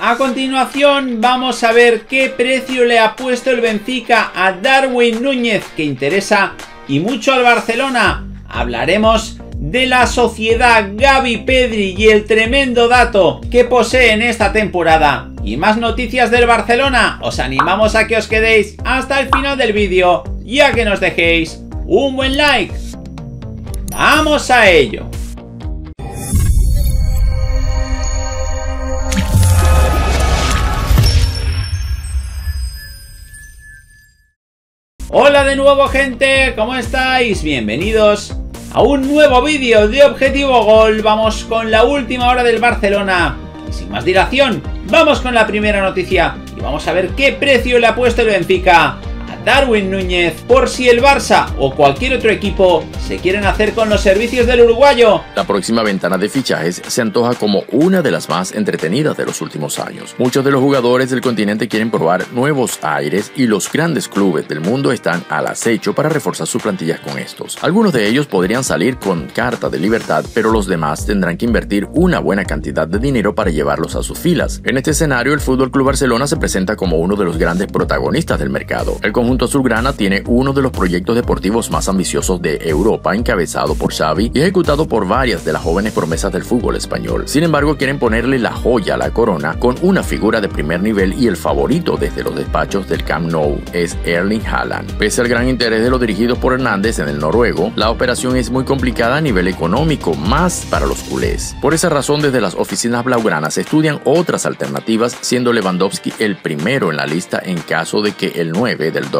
A continuación vamos a ver qué precio le ha puesto el Benfica a Darwin Núñez que interesa y mucho al Barcelona. Hablaremos de la sociedad Gaby Pedri y el tremendo dato que posee en esta temporada. Y más noticias del Barcelona, os animamos a que os quedéis hasta el final del vídeo y a que nos dejéis un buen like. ¡Vamos a ello! Hola de nuevo gente, ¿cómo estáis? Bienvenidos a un nuevo vídeo de Objetivo Gol. Vamos con la última hora del Barcelona. Y sin más dilación, vamos con la primera noticia y vamos a ver qué precio le ha puesto el Benfica Darwin Núñez por si el Barça o cualquier otro equipo se quieren hacer con los servicios del uruguayo. La próxima ventana de fichajes se antoja como una de las más entretenidas de los últimos años. Muchos de los jugadores del continente quieren probar nuevos aires y los grandes clubes del mundo están al acecho para reforzar sus plantillas con estos. Algunos de ellos podrían salir con carta de libertad, pero los demás tendrán que invertir una buena cantidad de dinero para llevarlos a sus filas. En este escenario, el Fútbol Club Barcelona se presenta como uno de los grandes protagonistas del mercado. El conjunto azulgrana tiene uno de los proyectos deportivos más ambiciosos de Europa, encabezado por Xavi y ejecutado por varias de las jóvenes promesas del fútbol español. Sin embargo, quieren ponerle la joya a la corona con una figura de primer nivel y el favorito desde los despachos del Camp Nou es Erling Haaland. Pese al gran interés de los dirigidos por Hernández en el noruego, la operación es muy complicada a nivel económico, más para los culés. Por esa razón, desde las oficinas blaugranas estudian otras alternativas, siendo Lewandowski el primero en la lista en caso de que el 9 del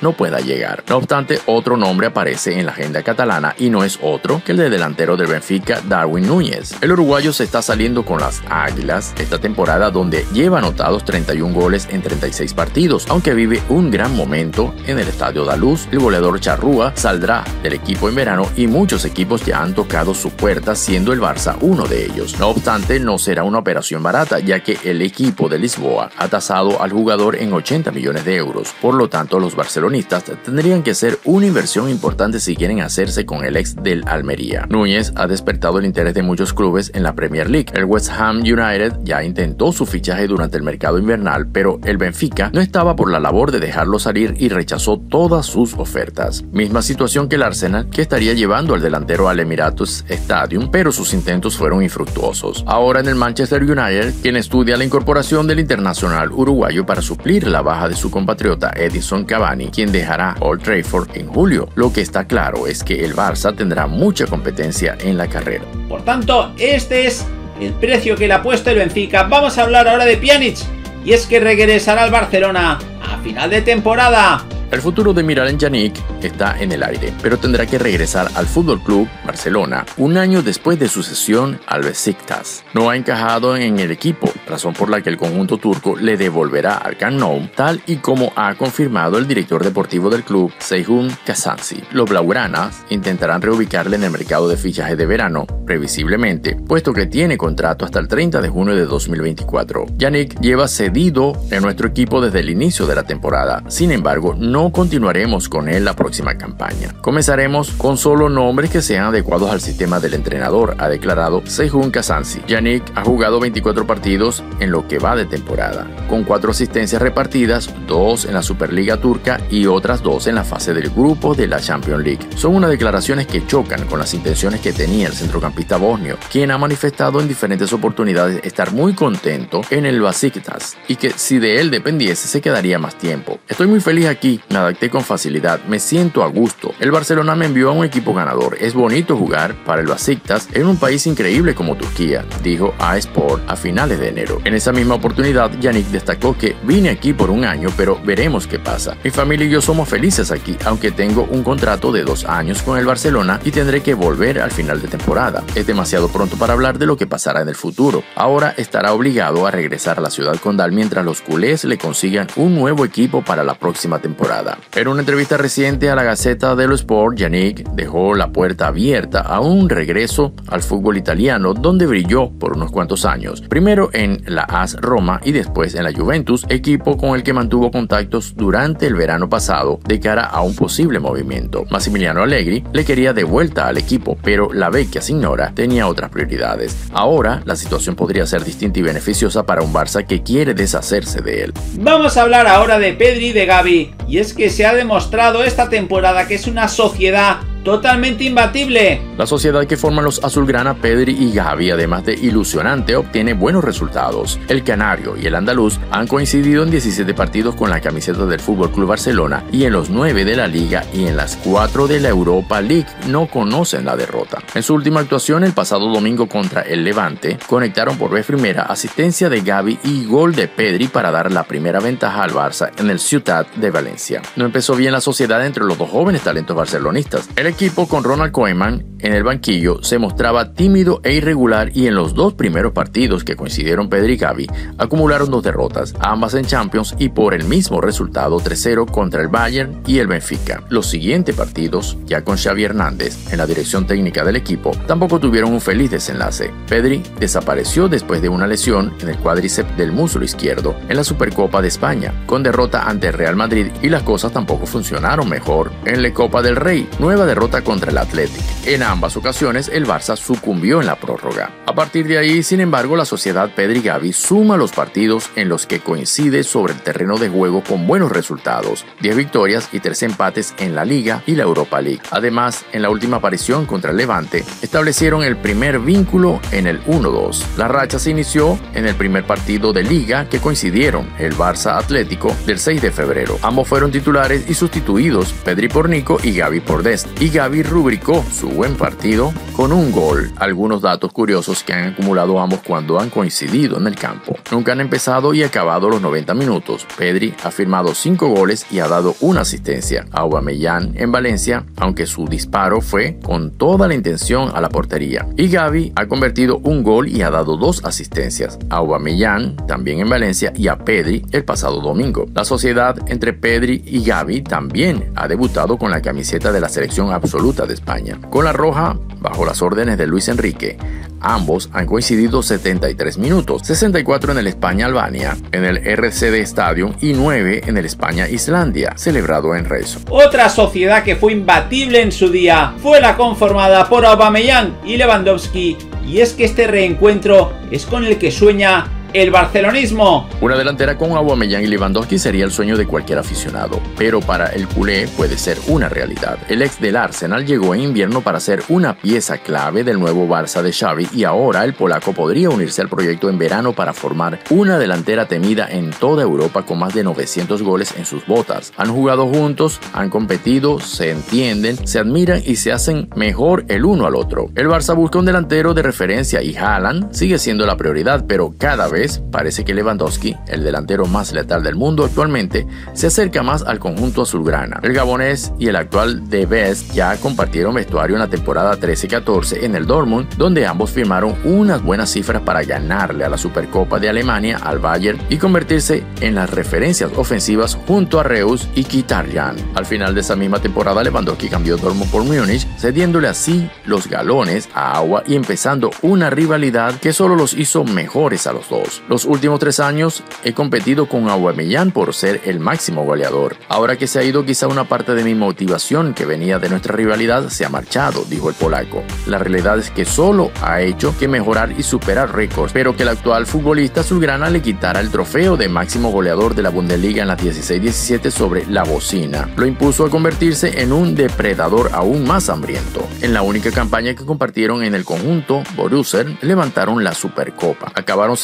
No pueda llegar. No obstante, otro nombre aparece en la agenda catalana y no es otro que el de delantero del Benfica, Darwin Núñez. El uruguayo se está saliendo con las Águilas esta temporada donde lleva anotados 31 goles en 36 partidos, aunque vive un gran momento en el Estadio Daluz. El goleador Charrúa saldrá del equipo en verano y muchos equipos ya han tocado su puerta, siendo el Barça uno de ellos. No obstante, no será una operación barata, ya que el equipo de Lisboa ha tasado al jugador en 80 millones de euros. Por lo tanto, los barcelonistas tendrían que ser una inversión importante si quieren hacerse con el ex del Almería. Núñez ha despertado el interés de muchos clubes en la Premier League. El West Ham United ya intentó su fichaje durante el mercado invernal, pero el Benfica no estaba por la labor de dejarlo salir y rechazó todas sus ofertas. Misma situación que el Arsenal, que estaría llevando al delantero al Emirates Stadium, pero sus intentos fueron infructuosos. Ahora en el Manchester United, quien estudia la incorporación del internacional uruguayo para suplir la baja de su compatriota Edison Cavani, quien dejará Old Trafford en julio. Lo que está claro es que el Barça tendrá mucha competencia en la carrera. Por tanto, este es el precio que le ha puesto el Benfica. Vamos a hablar ahora de Pjanic. Y es que regresará al Barcelona a final de temporada. El futuro de Miralem Yannick está en el aire, pero tendrá que regresar al Fútbol Club Barcelona un año después de su cesión al Besiktas. No ha encajado en el equipo, razón por la que el conjunto turco le devolverá al Camp Nou, tal y como ha confirmado el director deportivo del club, Seyhun Kazansi. Los blaugranas intentarán reubicarle en el mercado de fichaje de verano, previsiblemente, puesto que tiene contrato hasta el 30 de junio de 2024. Yannick lleva cedido en nuestro equipo desde el inicio de la temporada, sin embargo, no continuaremos con él la próxima campaña. Comenzaremos con solo nombres que sean adecuados al sistema del entrenador, ha declarado Seyhun Kazansi. Yannick ha jugado 24 partidos en lo que va de temporada, con cuatro asistencias repartidas, dos en la Superliga turca y otras dos en la fase del grupo de la Champions League. Son unas declaraciones que chocan con las intenciones que tenía el centrocampista bosnio, quien ha manifestado en diferentes oportunidades estar muy contento en el Besiktas y que si de él dependiese se quedaría más tiempo. Estoy muy feliz aquí me adapté con facilidad, me siento a gusto. El Barcelona me envió a un equipo ganador. Es bonito jugar para el Besiktas en un país increíble como Turquía, dijo a Sport a finales de enero. En esa misma oportunidad, Yannick destacó que vine aquí por un año, pero veremos qué pasa. Mi familia y yo somos felices aquí, aunque tengo un contrato de dos años con el Barcelona y tendré que volver al final de temporada. Es demasiado pronto para hablar de lo que pasará en el futuro. Ahora estará obligado a regresar a la ciudad condal mientras los culés le consigan un nuevo equipo para la próxima temporada. temporada. En una entrevista reciente a la Gaceta dello Sport, Yannick dejó la puerta abierta a un regreso al fútbol italiano donde brilló por unos cuantos años, primero en la AS Roma y después en la Juventus, equipo con el que mantuvo contactos durante el verano pasado de cara a un posible movimiento. Massimiliano Allegri le quería de vuelta al equipo, pero la vecchia signora tenía otras prioridades. Ahora la situación podría ser distinta y beneficiosa para un Barça que quiere deshacerse de él. Vamos a hablar ahora de Pedri y de Gaby, y es que se ha demostrado esta temporada que es una sociedad totalmente imbatible. La sociedad que forman los azulgrana Pedri y Gavi, además de ilusionante, obtiene buenos resultados. El canario y el andaluz han coincidido en 17 partidos con la camiseta del Fútbol Club Barcelona y en los 9 de la Liga y en las 4 de la Europa League no conocen la derrota. En su última actuación el pasado domingo contra el Levante, conectaron por vez primera asistencia de Gavi y gol de Pedri para dar la primera ventaja al Barça en el Ciutat de Valencia. No empezó bien la sociedad entre los dos jóvenes talentos barcelonistas. El equipo con Ronald Koeman en el banquillo se mostraba tímido e irregular y en los dos primeros partidos que coincidieron Pedri y Gavi acumularon dos derrotas, ambas en Champions y por el mismo resultado 3-0 contra el Bayern y el Benfica. Los siguientes partidos, ya con Xavi Hernández en la dirección técnica del equipo, tampoco tuvieron un feliz desenlace. Pedri desapareció después de una lesión en el cuádriceps del muslo izquierdo en la Supercopa de España, con derrota ante el Real Madrid y las cosas tampoco funcionaron mejor en la Copa del Rey, nueva derrota contra el Athletic. En ambas ocasiones el Barça sucumbió en la prórroga. A partir de ahí, sin embargo, la sociedad Pedri Gavi suma los partidos en los que coincide sobre el terreno de juego con buenos resultados, 10 victorias y 3 empates en la Liga y la Europa League. Además, en la última aparición contra el Levante, establecieron el primer vínculo en el 1-2. La racha se inició en el primer partido de Liga que coincidieron el Barça Atlético del 6 de febrero. Ambos fueron titulares y sustituidos, Pedri por Nico y Gavi por Dest. Y Gaby rubricó su buen partido con un gol. Algunos datos curiosos que han acumulado ambos cuando han coincidido en el campo. Nunca han empezado y acabado los 90 minutos. Pedri ha firmado 5 goles y ha dado una asistencia. Aubameyang en Valencia, aunque su disparo fue con toda la intención a la portería. Y Gaby ha convertido un gol y ha dado dos asistencias. A Aubameyang también en Valencia y a Pedri el pasado domingo. La sociedad entre Pedri y Gaby también ha debutado con la camiseta de la selección absoluta de España. Con la roja, bajo las órdenes de Luis Enrique, ambos han coincidido 73 minutos, 64 en el España-Albania, en el RCD Stadium y 9 en el España-Islandia, celebrado en Rezo. Otra sociedad que fue imbatible en su día fue la conformada por Aubameyang y Lewandowski, y es que este reencuentro es con el que sueña el barcelonismo. Una delantera con Aubameyang y Lewandowski sería el sueño de cualquier aficionado, pero para el culé puede ser una realidad. El ex del Arsenal llegó en invierno para ser una pieza clave del nuevo Barça de Xavi y ahora el polaco podría unirse al proyecto en verano para formar una delantera temida en toda Europa con más de 900 goles en sus botas. Han jugado juntos, han competido, se entienden, se admiran y se hacen mejor el uno al otro. El Barça busca un delantero de referencia y Haaland sigue siendo la prioridad, pero cada vez parece que Lewandowski, el delantero más letal del mundo actualmente, se acerca más al conjunto azulgrana. El gabonés y el actual De Best ya compartieron vestuario en la temporada 13-14 en el Dortmund, donde ambos firmaron unas buenas cifras para ganarle a la Supercopa de Alemania al Bayern y convertirse en las referencias ofensivas junto a Reus y Kitarjan. Al final de esa misma temporada, Lewandowski cambió Dortmund por Múnich, cediéndole así los galones a Agua y empezando una rivalidad que solo los hizo mejores a los dos. Los últimos tres años he competido con Aubameyang por ser el máximo goleador. Ahora que se ha ido quizá una parte de mi motivación que venía de nuestra rivalidad se ha marchado, dijo el polaco. La realidad es que solo ha hecho que mejorar y superar récords, pero que el actual futbolista azulgrana le quitara el trofeo de máximo goleador de la Bundesliga en la 16-17 sobre la bocina. Lo impuso a convertirse en un depredador aún más hambriento. En la única campaña que compartieron en el conjunto, Borussia levantaron la Supercopa. Acabaron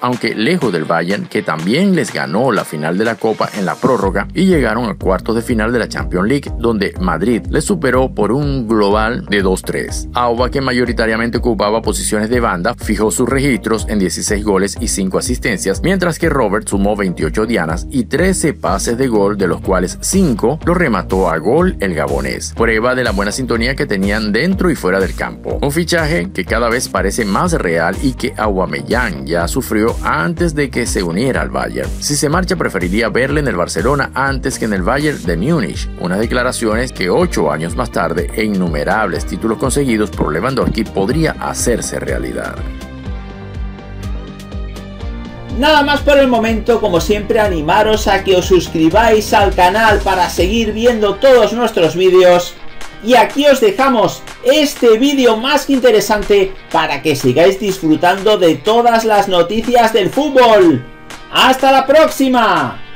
aunque lejos del Bayern, que también les ganó la final de la Copa en la prórroga y llegaron a cuartos de final de la Champions League, donde Madrid les superó por un global de 2-3. Auba, que mayoritariamente ocupaba posiciones de banda, fijó sus registros en 16 goles y 5 asistencias, mientras que Robert sumó 28 dianas y 13 pases de gol, de los cuales 5 los remató a gol el gabonés. Prueba de la buena sintonía que tenían dentro y fuera del campo. Un fichaje que cada vez parece más real y que Aubameyang ya sufrió antes de que se uniera al Bayern. Si se marcha preferiría verle en el Barcelona antes que en el Bayern de Múnich, unas declaraciones que ocho años más tarde e innumerables títulos conseguidos por Lewandowski podría hacerse realidad. Nada más por el momento, como siempre animaros a que os suscribáis al canal para seguir viendo todos nuestros vídeos. Y aquí os dejamos este vídeo más que interesante para que sigáis disfrutando de todas las noticias del fútbol. ¡Hasta la próxima!